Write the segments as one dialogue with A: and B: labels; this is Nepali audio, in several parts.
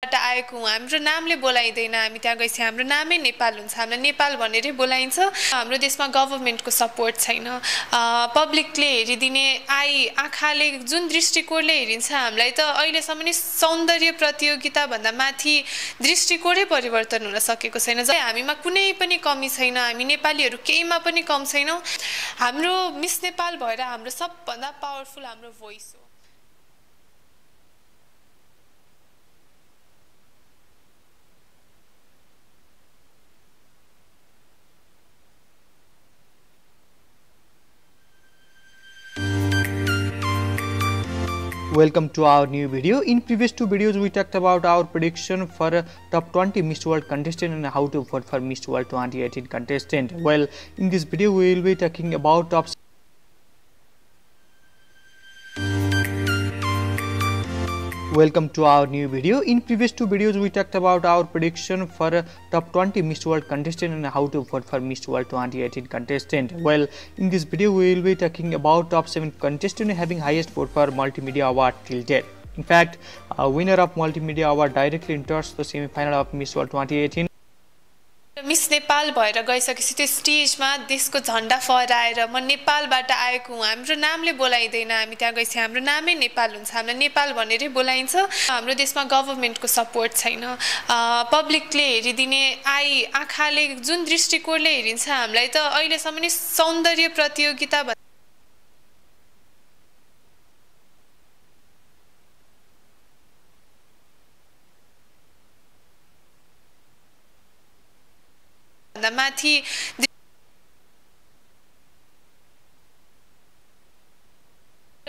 A: बाट आएको हाम्रो नामले बोलाइँदैन। हामी त्यहाँ गएपछि हाम्रो नामै नेपाल हुन्छ। हामीलाई नेपाल भनेरै बोलाइन्छ। हाम्रो देशमा गभर्मेन्टको सपोर्ट छैन। पब्लिकले हेरिदिने आई आँखाले जुन दृष्टिकोणले हेरिन्छ हामीलाई त अहिलेसम्म नै सौन्दर्य प्रतियोगिताभन्दा माथि दृष्टिकोणै परिवर्तन हुन सकेको छैन। हामीमा कुनै पनि कमी छैन। हामी नेपालीहरू केहीमा पनि कम छैनौँ। हाम्रो मिस नेपाल भएर हाम्रो सबभन्दा पावरफुल हाम्रो भोइस हो।
B: Welcome to our new video. In previous two videos we talked about our prediction for top 20 miss world contestant and how to vote for miss world 2018 contestant. Well in this video we will be talking about top welcome to our new video. In previous two videos we talked about our prediction for top 20 miss world contestant and how to vote for miss world 2018 contestant. Well in this video we will be talking about top 7 contestant having highest vote for multimedia award till date. In fact a winner of multimedia award directly enters the semi-final of miss world 2018
A: miss Nepal भएर गइसकेपछि त्यो स्टेजमा देशको झन्डा फहराएर म नेपालबाट आएको हुँ। हाम्रो नामले बोलाइँदैन हामी त्यहाँ गएपछि। हाम्रो नामै नेपाल हुन्छ। हामीलाई नेपाल भनेरै बोलाइन्छ। हाम्रो देशमा गभर्मेन्टको सपोर्ट छैन। पब्लिकले हेरिदिने आई आँखाले जुन दृष्टिकोणले हेरिन्छ हामीलाई त अहिलेसम्म नै सौन्दर्य प्रतियोगिता भन्दा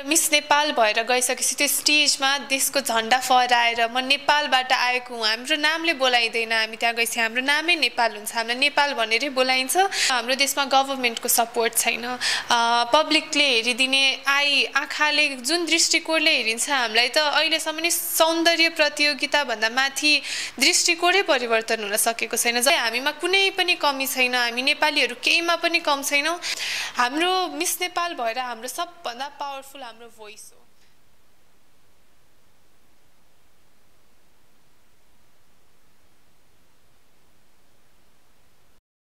A: मिस नेपाल भएर गइसकेपछि त्यो स्टेजमा देशको झन्डा फहराएर म नेपालबाट आएको हुँ। हाम्रो नामले बोलाइँदैन हामी त्यहाँ गएपछि। हाम्रो नामै नेपाल हुन्छ। हामीलाई नेपाल भनेरै बोलाइन्छ। हाम्रो देशमा गभर्मेन्टको सपोर्ट छैन। पब्लिकले हेरिदिने आई आँखाले जुन दृष्टिकोणले हेरिन्छ हामीलाई त अहिलेसम्म नै सौन्दर्य प्रतियोगिताभन्दा माथि दृष्टिकोणै परिवर्तन हुन सकेको छैन। हामीमा कुनै पनि कमी छैन हामी नेपालीहरू केहीमा पनि कम छैनौँ। हाम्रो मिस नेपाल भएर हाम्रो सबभन्दा पावरफुल हाम्रो भोइस हो